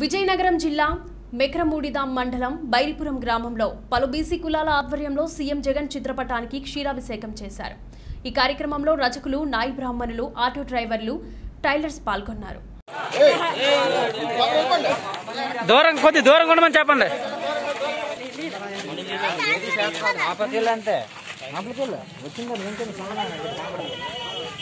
విజయనగరం జిల్లా మెక్రమూడిదాం మండలం బైరిపురం గ్రామంలో పలు బీసీ కులాల ఆధ్వర్యంలో సీఎం జగన్ చిత్రపటానికి క్షీరాభిషేకం చేశారు. ఈ కార్యక్రమంలో రజకులు నాయి బ్రాహ్మణులు ఆటో డ్రైవర్లు టైలర్స్ పాల్గొన్నారు. దూరం కొద్ది దూరంగా ఉండమని చెప్పండి. వచ్చిందో?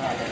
Okay.